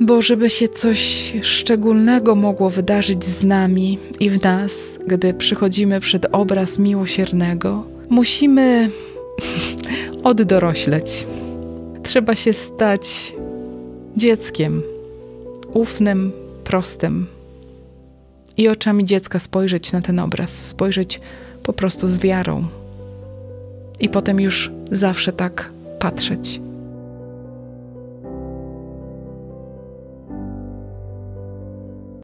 Bo żeby się coś szczególnego mogło wydarzyć z nami i w nas, gdy przychodzimy przed obraz miłosiernego, musimy oddorośleć. Trzeba się stać dzieckiem, ufnym, prostym. I oczami dziecka spojrzeć na ten obraz, spojrzeć po prostu z wiarą. I potem już zawsze tak patrzeć